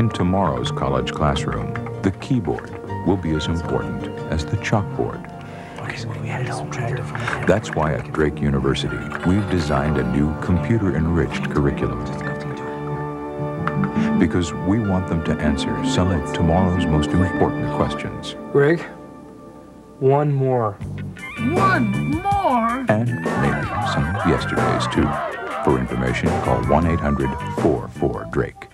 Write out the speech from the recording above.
In tomorrow's college classroom, the keyboard will be as important as the chalkboard. That's why at Drake University, we've designed a new computer-enriched curriculum. Because we want them to answer some of tomorrow's most important questions. Greg, one more. One more? And maybe some of yesterday's, too. For information, call 1-800-44-DRAKE.